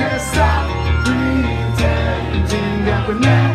Just stop pretending that we're not